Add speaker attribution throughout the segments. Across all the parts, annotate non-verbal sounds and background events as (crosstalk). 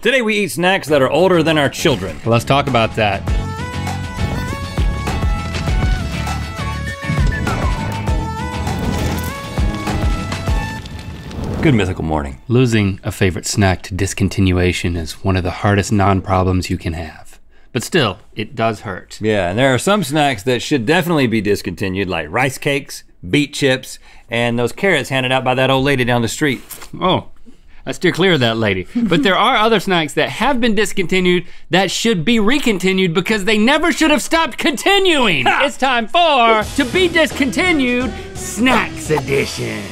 Speaker 1: Today we eat snacks that are older than our children.
Speaker 2: Let's talk about that.
Speaker 1: Good mythical morning.
Speaker 2: Losing a favorite snack to discontinuation is one of the hardest non-problems you can have. But still, it does hurt.
Speaker 1: Yeah, and there are some snacks that should definitely be discontinued, like rice cakes, beet chips, and those carrots handed out by that old lady down the street.
Speaker 2: Oh, I steer clear of that lady. but there are other snacks that have been discontinued that should be recontinued because they never should have stopped continuing. it's time for To Be Discontinued Snacks Edition.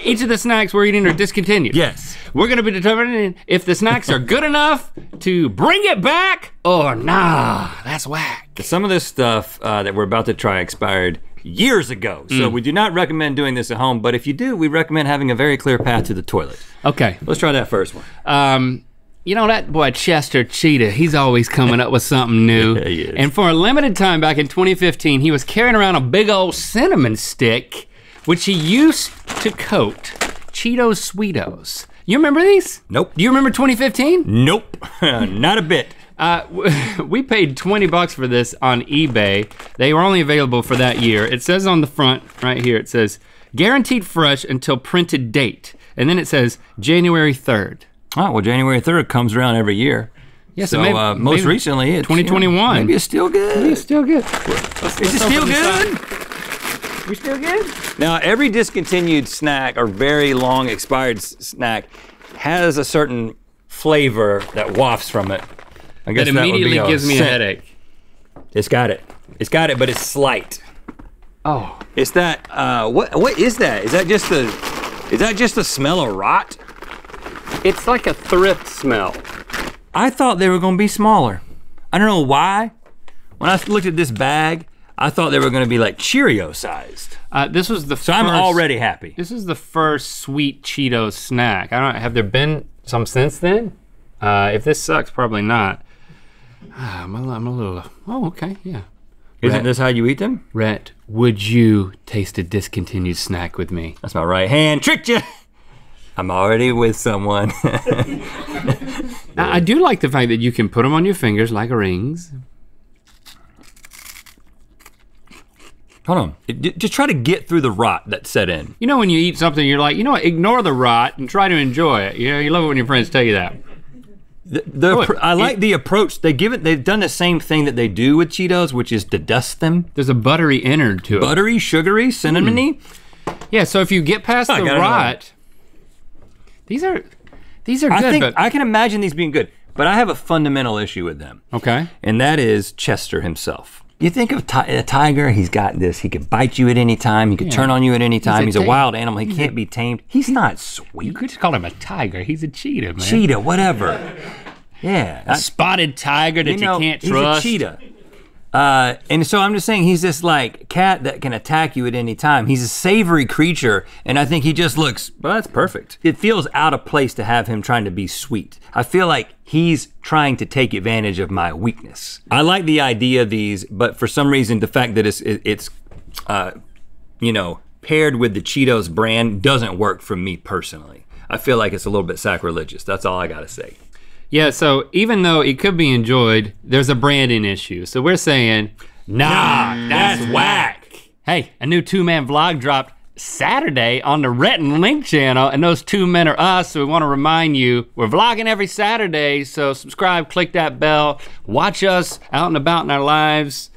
Speaker 2: Each of the snacks we're eating are discontinued.
Speaker 1: Yes.
Speaker 2: We're gonna be determining if the snacks are good enough to bring it back or nah, that's whack.
Speaker 1: Some of this stuff uh, that we're about to try expired years ago, so we do not recommend doing this at home, but if you do, we recommend having a very clear path to the toilet.
Speaker 2: Okay.
Speaker 1: Let's try that first one.
Speaker 2: Um, you know that boy Chester Cheetah, he's always coming up with something new. (laughs)
Speaker 1: Yeah, he is.
Speaker 2: And for a limited time back in 2015, he was carrying around a big old cinnamon stick, which he used to coat Cheetos Sweetos. You remember these?
Speaker 1: Nope.
Speaker 2: Do you remember 2015?
Speaker 1: Nope, (laughs) not a bit.
Speaker 2: Uh, (laughs) we paid 20 bucks for this on eBay. They were only available for that year. It says on the front right here, it says guaranteed fresh until printed date. And then it says January 3rd.
Speaker 1: Oh, well, January 3rd comes around every year.
Speaker 2: Yeah,
Speaker 1: So,
Speaker 2: maybe-
Speaker 1: uh, most
Speaker 2: maybe
Speaker 1: recently, it's,
Speaker 2: 2021.
Speaker 1: maybe it's still good.
Speaker 2: It's still good.
Speaker 1: Is it still good?
Speaker 2: We still good?
Speaker 1: Now, every discontinued snack or very long expired snack has a certain flavor that wafts from it. I guess
Speaker 2: That
Speaker 1: that would be
Speaker 2: immediately gives me a headache.
Speaker 1: It's got it. It's got it, but it's slight.
Speaker 2: Oh,
Speaker 1: It's that. Uh, what? What is that? Is that just the? Is that just the smell of rot?
Speaker 2: it's like a thrift smell.
Speaker 1: I thought they were gonna be smaller. I don't know why. When I looked at this bag, I thought they were gonna be like Cheerio sized.
Speaker 2: Uh, this was the
Speaker 1: So I'm already happy.
Speaker 2: This is the first sweet Cheeto snack. I don't. Have there been some since then? Uh, if this sucks, probably not. Ah, I'm, a, I'm a little. Oh, okay, yeah.
Speaker 1: Isn't this how you eat them?
Speaker 2: Rhett, would you taste a discontinued snack with me?
Speaker 1: That's my right hand. Tricked you. I'm already with someone. (laughs)
Speaker 2: I, I do like the fact that you can put them on your fingers like rings.
Speaker 1: Hold on. It- just try to get through the rot that set in.
Speaker 2: You know when you eat something, you're like, you know what? Ignore the rot and try to enjoy it. You know, you love it when your friends tell you that.
Speaker 1: The, the
Speaker 2: Look,
Speaker 1: appro- I like
Speaker 2: it-
Speaker 1: the approach. They give it. They've done the same thing that they do with Cheetos, which is to dust them.
Speaker 2: There's a buttery innard to it.
Speaker 1: Buttery, sugary, cinnamony. Hmm.
Speaker 2: Yeah, so if you get past
Speaker 1: I
Speaker 2: the
Speaker 1: it
Speaker 2: rot, these are these are
Speaker 1: I
Speaker 2: good.
Speaker 1: think
Speaker 2: but,
Speaker 1: I can imagine these being good, but I have a fundamental issue with them,
Speaker 2: okay.
Speaker 1: and that is Chester himself. You think of ti- a tiger, he's got this. He can bite you at any time. He can turn on you at any time.
Speaker 2: a
Speaker 1: He's a, wild animal. He can't be tamed. He's not sweet.
Speaker 2: You could just call him a tiger. He's a cheetah, man.
Speaker 1: Cheetah, whatever. Yeah.
Speaker 2: A spotted tiger that you,
Speaker 1: know,
Speaker 2: can't trust.
Speaker 1: he's a cheetah. Uh, and so I'm just saying he's this like cat that can attack you at any time. He's a savory creature, and I think he just looks well. That's perfect. It feels out of place to have him trying to be sweet. I feel like he's trying to take advantage of my weakness. I like the idea of these, but for some reason, the fact that it's it, it's, uh, you know, paired with the Cheetos brand doesn't work for me personally. I feel like it's a little bit sacrilegious. That's all I gotta say.
Speaker 2: Yeah, so even though it could be enjoyed, there's a branding issue. So we're saying, nah, that's whack. Hey, a new two-man vlog dropped Saturday on the Rhett and Link channel, and those two men are us. So we want to remind you, we're vlogging every Saturday. So subscribe, click that bell, watch us out and about in our lives,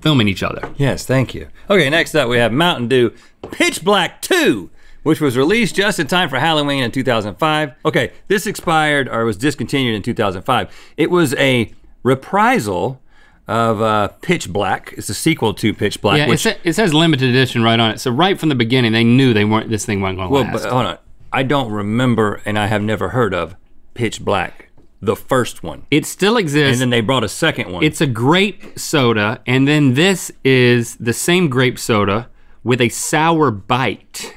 Speaker 2: filming each other.
Speaker 1: Yes, thank you. Okay, next up we have Mountain Dew Pitch Black 2, which was released just in time for Halloween in 2005. Okay, this expired or was discontinued in 2005. It was a reprisal of uh, Pitch Black. It's a sequel to Pitch Black,
Speaker 2: Yeah, it, sa- it says limited edition right on it. So right from the beginning, they knew they weren't. This thing wasn't going to
Speaker 1: well,
Speaker 2: last.
Speaker 1: but hold on. I don't remember and I have never heard of Pitch Black, the first one.
Speaker 2: it still exists.
Speaker 1: And then they brought a second one.
Speaker 2: It's a grape soda, and then this is the same grape soda with a sour bite.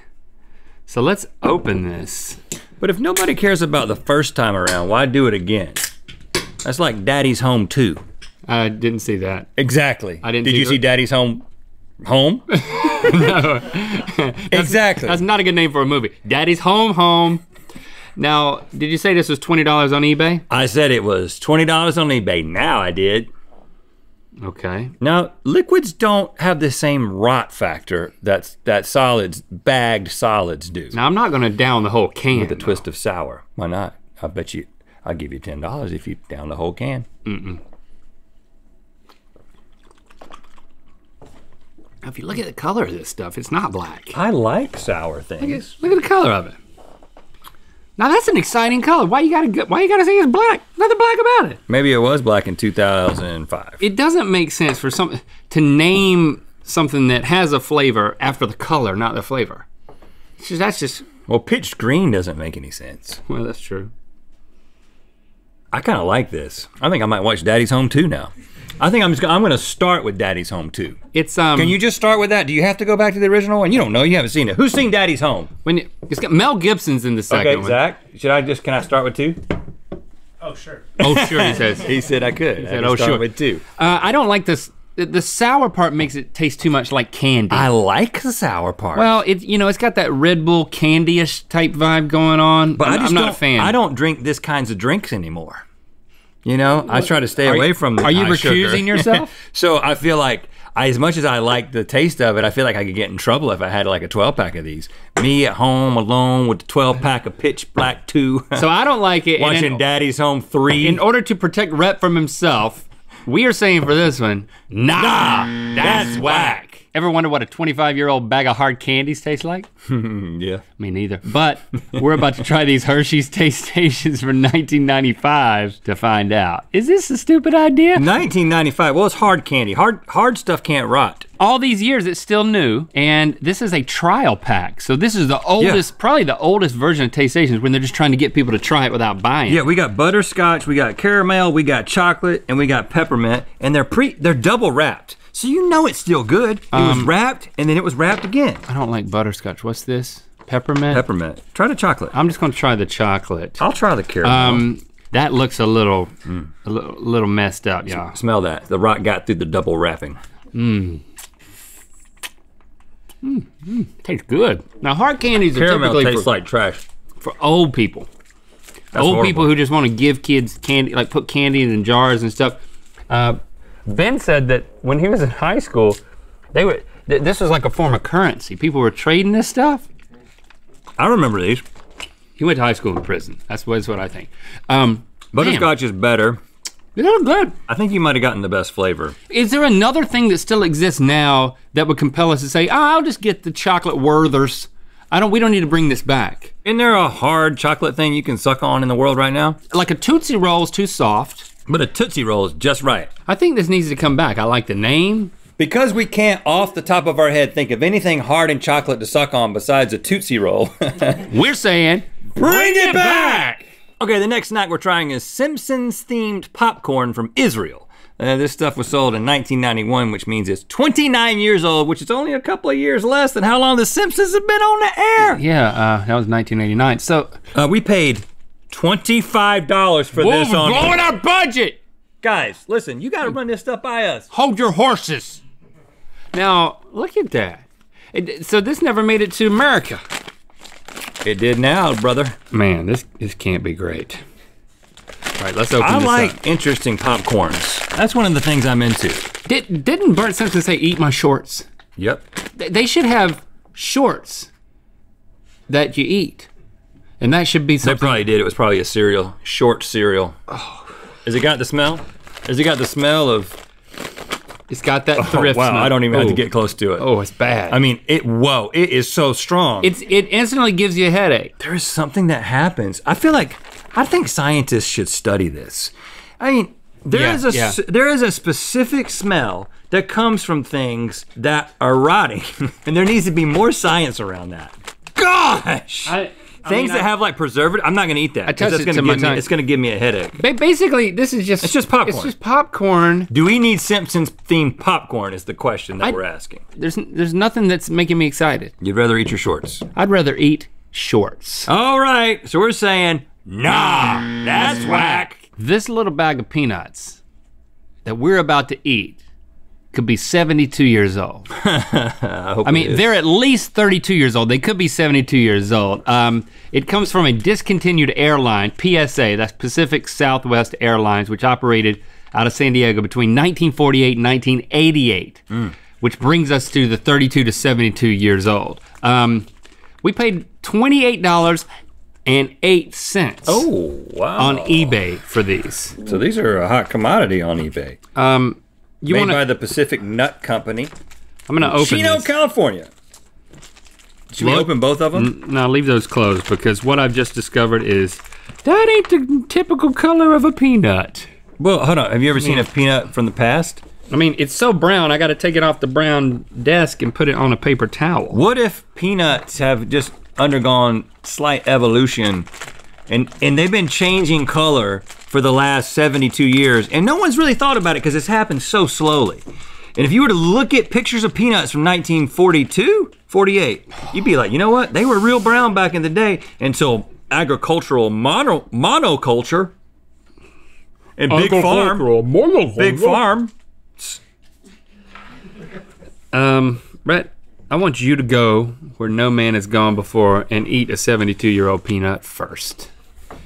Speaker 2: So let's open this.
Speaker 1: But if nobody cares about the first time around, why do it again? That's like Daddy's Home 2.
Speaker 2: I didn't see that.
Speaker 1: Exactly.
Speaker 2: I didn't
Speaker 1: Did
Speaker 2: see
Speaker 1: you see Daddy's Home? Home? (laughs) No. Exactly.
Speaker 2: That's not a good name for a movie. Daddy's home, home. Now, did you say this was twenty dollars on eBay?
Speaker 1: I said it was $20 on eBay. Now I did.
Speaker 2: Okay.
Speaker 1: Now, liquids don't have the same rot factor that that solids, bagged solids do.
Speaker 2: Now I'm not gonna down the whole can.
Speaker 1: With a twist of sour. Why not? I bet you, I'll give you $10 if you down the whole can.
Speaker 2: Now, if you look at the color of this stuff, it's not black.
Speaker 1: I like sour things.
Speaker 2: Look at the color of it. Now that's an exciting color. Why you gotta go- why you gotta say it's black? Nothing black about it.
Speaker 1: Maybe it was black in 2005.
Speaker 2: It doesn't make sense for some to name something that has a flavor after the color, not the flavor. Just, that's just
Speaker 1: Well, pitched green doesn't make any sense.
Speaker 2: well, that's true.
Speaker 1: I kind of like this. I think I might watch Daddy's Home 2 now. I think I'm just gonna, I'm going to start with Daddy's Home too.
Speaker 2: It's um.
Speaker 1: Can you just start with that? Do you have to go back to the original one? You don't know. You haven't seen it. Who's seen Daddy's Home?
Speaker 2: when you, it's got Mel Gibson's in the second
Speaker 1: Okay,
Speaker 2: one.
Speaker 1: Zach. Should I just can I start with two?
Speaker 3: Oh, sure.
Speaker 2: Oh sure, he says. (laughs)
Speaker 1: He said I could. He
Speaker 2: said, "Oh, sure."
Speaker 1: with two.
Speaker 2: Uh, I don't like this. The, the sour part makes it taste too much like candy.
Speaker 1: I like the sour part.
Speaker 2: well, it you know it's got that Red Bull candy-ish type vibe going on.
Speaker 1: but
Speaker 2: I'm,
Speaker 1: I just
Speaker 2: I'm
Speaker 1: don't,
Speaker 2: a fan.
Speaker 1: I don't drink this kinds of drinks anymore. You know, I try to stay
Speaker 2: Are
Speaker 1: away
Speaker 2: you-
Speaker 1: from the
Speaker 2: are you recusing (laughs) yourself? (laughs)
Speaker 1: so I feel like I, as much as I like the taste of it, I feel like I could get in trouble if I had like a 12 pack of these. Me at home alone with the 12 pack of Pitch Black 2, (laughs)
Speaker 2: So I don't like it.
Speaker 1: watching
Speaker 2: in,
Speaker 1: Daddy's Home 3.
Speaker 2: in order to protect Rhett from himself, we are saying for this one, nah, that's whack. Ever wonder what a 25 year old bag of hard candies tastes like? (laughs)
Speaker 1: yeah.
Speaker 2: Me neither. But we're about to try these Hershey's Taste Stations for 1995 to find out. Is this a stupid idea?
Speaker 1: 1995. Well, it's hard candy. Hard hard stuff can't rot.
Speaker 2: All these years, it's still new, and this is a trial pack. So this is the oldest, probably the oldest version of Taste Stations when they're just trying to get people to try it without buying.
Speaker 1: Yeah, we got butterscotch, we got caramel, we got chocolate, and we got peppermint, and they're pre they're double wrapped. So you know it's still good. It was wrapped and then it was wrapped again.
Speaker 2: I don't like butterscotch. What's this? Peppermint?
Speaker 1: Peppermint. Try the chocolate.
Speaker 2: I'm just gonna try the chocolate.
Speaker 1: I'll try the caramel.
Speaker 2: Um, that looks a little, a little, little messed up, y'all.
Speaker 1: Smell that. The rock got through the double wrapping. Mmm. Mmm. Mm.
Speaker 2: Tastes good. Now hard candies are typically
Speaker 1: tastes
Speaker 2: for,
Speaker 1: like trash.
Speaker 2: for old people.
Speaker 1: That's
Speaker 2: old
Speaker 1: horrible.
Speaker 2: people who just want to give kids candy, like put candy in jars and stuff. Uh, ben said that when he was in high school, they were. Th- this was like a form of currency. People were trading this stuff.
Speaker 1: I remember these.
Speaker 2: He went to high school in prison. That's what, that's what I think. Um,
Speaker 1: Butterscotch is better.
Speaker 2: they're good.
Speaker 1: I think you might have gotten the best flavor.
Speaker 2: Is there another thing that still exists now that would compel us to say, oh, I'll just get the chocolate Werther's. I don't. We don't need to bring this back.
Speaker 1: Isn't there a hard chocolate thing you can suck on in the world right now?
Speaker 2: Like a Tootsie Roll is too soft.
Speaker 1: But a Tootsie Roll is just right.
Speaker 2: I think this needs to come back. I like the name.
Speaker 1: Because we can't, off the top of our head, think of anything hard and chocolate to suck on besides a Tootsie Roll. (laughs)
Speaker 2: We're saying,
Speaker 1: Bring it back! Okay, the next snack we're trying is Simpsons themed popcorn from Israel. Uh, this stuff was sold in 1991, which means it's 29 years old, which is only a couple of years less than how long the Simpsons have been on the air.
Speaker 2: Yeah, uh, that was 1989. So,
Speaker 1: Uh, we paid $25 for
Speaker 2: Whoa,
Speaker 1: this
Speaker 2: we're
Speaker 1: on.
Speaker 2: blowing our budget.
Speaker 1: Guys, listen, you got to run this stuff by us.
Speaker 2: Hold your horses. Now, look at that. It, so this never made it to America.
Speaker 1: It did now, brother.
Speaker 2: Man, this this can't be great. All right, let's open
Speaker 1: I
Speaker 2: this
Speaker 1: like
Speaker 2: up.
Speaker 1: interesting popcorns. That's one of the things I'm into.
Speaker 2: Did, didn't Bart Simpson say, "Eat my shorts"?
Speaker 1: Yep.
Speaker 2: Th- They should have shorts that you eat, and that should be something.
Speaker 1: They probably did. It was probably a cereal, short cereal. Oh. Has it got the smell? Has it got the smell of?
Speaker 2: It's got that
Speaker 1: Oh,
Speaker 2: thrift.
Speaker 1: wow,
Speaker 2: smell.
Speaker 1: I don't even have to get close to it.
Speaker 2: Oh, it's bad.
Speaker 1: I mean, it. Whoa, it is so strong.
Speaker 2: it's it instantly gives you a headache.
Speaker 1: there is something that happens. I feel like I think scientists should study this. I mean, there
Speaker 2: Yeah,
Speaker 1: is a
Speaker 2: yeah.
Speaker 1: there is a specific smell that comes from things that are rotting, (laughs) and there needs to be more science around that. Gosh.
Speaker 2: I,
Speaker 1: Things that have like preservative, I'm not gonna eat that. 'cause
Speaker 2: touched
Speaker 1: that's
Speaker 2: it
Speaker 1: gonna
Speaker 2: to my
Speaker 1: give me, it's gonna give me a headache.
Speaker 2: Ba- basically, this is just
Speaker 1: It's just popcorn.
Speaker 2: It's just popcorn.
Speaker 1: Do we need Simpsons themed popcorn? Is the question that
Speaker 2: I-
Speaker 1: we're asking.
Speaker 2: There's there's nothing that's making me excited.
Speaker 1: You'd rather eat your shorts.
Speaker 2: I'd rather eat shorts.
Speaker 1: All right, so we're saying, nah, that's whack.
Speaker 2: This little bag of peanuts that we're about to eat could be 72 years old. (laughs)
Speaker 1: I,
Speaker 2: I mean, they're at least 32 years old. They could be 72 years old. Um, it comes from a discontinued airline, PSA, that's Pacific Southwest Airlines, which operated out of San Diego between 1948 and 1988, which brings us to the 32 to 72 years old. Um, we paid $28.08
Speaker 1: Oh wow!
Speaker 2: on eBay for these.
Speaker 1: so these are a hot commodity on eBay.
Speaker 2: Um, you
Speaker 1: Made
Speaker 2: want
Speaker 1: by the Pacific Nut Company,
Speaker 2: I'm gonna open
Speaker 1: Chino,
Speaker 2: this.
Speaker 1: California. Should we open both of them?
Speaker 2: Now leave those closed because what I've just discovered is that ain't the typical color of a peanut.
Speaker 1: Well, hold on. Have you ever seen a peanut from the past?
Speaker 2: I mean, it's so brown, I gotta take it off the brown desk and put it on a paper towel.
Speaker 1: What if peanuts have just undergone slight evolution and and they've been changing color for the last 72 years and no one's really thought about it because it's happened so slowly. And if you were to look at pictures of peanuts from 1942, 48, you'd be like, you know what? They were real brown back in the day until agricultural mono monoculture and big farm, big farm.
Speaker 2: Um, Rhett, I want you to go where no man has gone before and eat a 72 year old peanut first.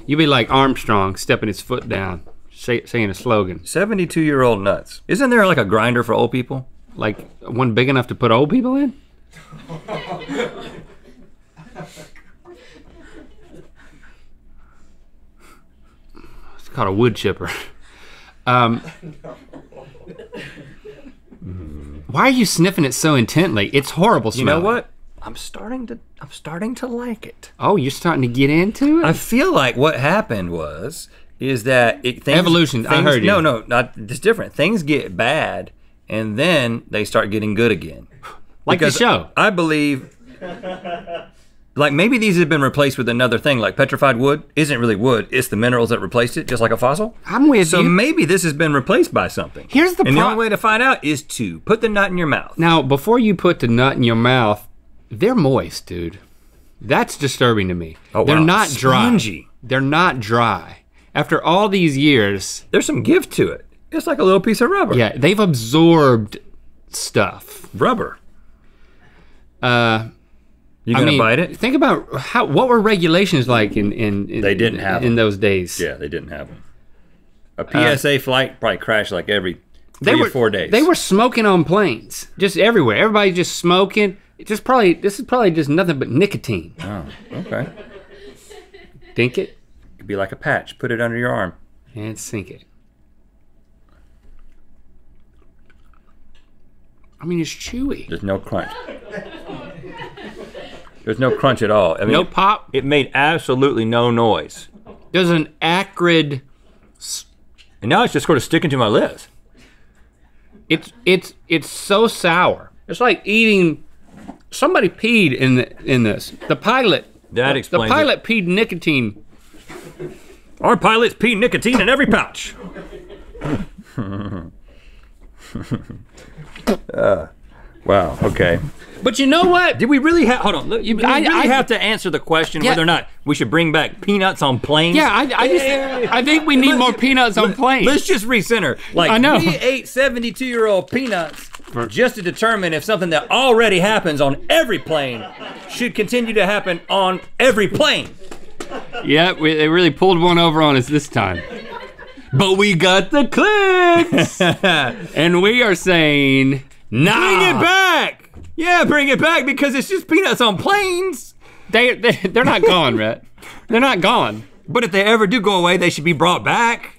Speaker 2: You be like Armstrong stepping his foot down, say, saying a slogan.
Speaker 1: 72 year old nuts. Isn't there like a grinder for old people?
Speaker 2: Like one big enough to put old people in? It's called a wood chipper. Um, why are you sniffing it so intently? It's horrible
Speaker 1: You know what? I'm starting to I'm starting to like it.
Speaker 2: Oh, you're starting to get into it?
Speaker 1: I feel like what happened was is that it things,
Speaker 2: Evolution, I
Speaker 1: things-
Speaker 2: heard you.
Speaker 1: No, no, not it's different. Things get bad and then they start getting good again.
Speaker 2: like the show.
Speaker 1: I believe like maybe these have been replaced with another thing like petrified wood isn't really wood, it's the minerals that replaced it just like a fossil.
Speaker 2: I'm with
Speaker 1: So
Speaker 2: you.
Speaker 1: maybe this has been replaced by something.
Speaker 2: Here's the
Speaker 1: And the only way to find out is to put the nut in your mouth.
Speaker 2: Now, before you put the nut in your mouth, they're moist, dude. That's disturbing to me.
Speaker 1: Oh,
Speaker 2: they're
Speaker 1: wow.
Speaker 2: not dry.
Speaker 1: Spongy.
Speaker 2: They're not dry. After all these years,
Speaker 1: There's some gift to it. It's like a little piece of rubber.
Speaker 2: yeah, they've absorbed stuff.
Speaker 1: Rubber.
Speaker 2: Uh,
Speaker 1: You
Speaker 2: I
Speaker 1: gonna
Speaker 2: mean,
Speaker 1: bite it?
Speaker 2: think about how what were regulations like in in, in
Speaker 1: They didn't have
Speaker 2: in
Speaker 1: them.
Speaker 2: those days.
Speaker 1: Yeah, they didn't have them. A PSA flight probably crashed like every three
Speaker 2: they
Speaker 1: or four days.
Speaker 2: They were smoking on planes, just everywhere. Everybody just smoking. Just probably this is probably just nothing but nicotine.
Speaker 1: Oh, okay.
Speaker 2: Think it
Speaker 1: Could be like a patch. Put it under your arm.
Speaker 2: and sink it. I mean, it's chewy.
Speaker 1: There's no crunch. There's no crunch at all. I mean,
Speaker 2: No pop.
Speaker 1: it made absolutely no noise.
Speaker 2: There's an acrid.
Speaker 1: And now it's just sort of sticking to my lips.
Speaker 2: It's it's it's so sour. It's like eating. Somebody peed in the, in this. The pilot.
Speaker 1: That
Speaker 2: The
Speaker 1: explains it.
Speaker 2: pilot peed nicotine.
Speaker 1: Our pilots pee nicotine in every pouch. Uh, (laughs) wow. Okay.
Speaker 2: But you know what?
Speaker 1: Did we really have? Hold on. Look, you, we
Speaker 2: I-
Speaker 1: really
Speaker 2: I-
Speaker 1: have to answer the question
Speaker 2: Yeah.
Speaker 1: whether or not we should bring back peanuts on planes.
Speaker 2: Yeah, I, I just I think we need more peanuts on planes.
Speaker 1: Let's just recenter. Like
Speaker 2: I know.
Speaker 1: we ate 72 year old peanuts just to determine if something that already happens on every plane should continue to happen on every plane.
Speaker 2: Yeah, we, they really pulled one over on us this time. But we got the clicks, (laughs) and we are saying, nah.
Speaker 1: Bring it back. Yeah, bring it back because it's just peanuts on planes.
Speaker 2: They, they they're not gone, (laughs) Rhett. They're not gone.
Speaker 1: But if they ever do go away, they should be brought back.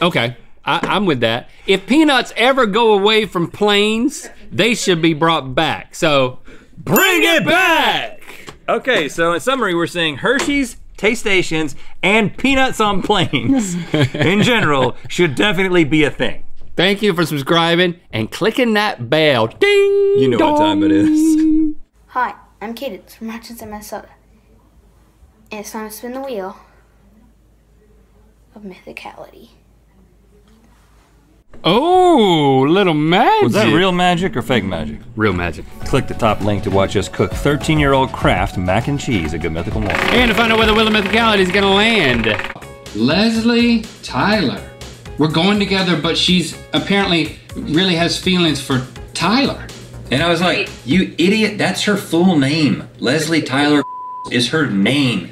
Speaker 2: Okay, I, I'm with that. If peanuts ever go away from planes, they should be brought back. So
Speaker 1: Bring it back. Okay, so in summary, we're saying Hershey's, Taste Stations, and peanuts on planes (laughs) in general should definitely be a thing.
Speaker 2: thank you for subscribing and clicking that bell. Ding.
Speaker 1: You know what time it is.
Speaker 4: Hi, I'm Cadence from Hutchinson, Minnesota. And it's time to spin the wheel of mythicality.
Speaker 2: Oh, little magic.
Speaker 1: Was that real magic or fake magic?
Speaker 2: Real magic.
Speaker 1: Click the top link to watch us cook 13 year old Kraft mac and cheese at Good Mythical Morning.
Speaker 2: And to find out where the Wheel of Mythicality is gonna land. Leslie Tyler. We're going together, but she's apparently really has feelings for Tyler.
Speaker 1: And I was like, you idiot, that's her full name. Leslie Tyler is her name.